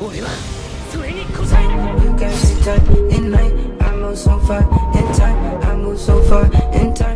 俺はそれに応える You got it done in night. I move so far in time. I move so far in time.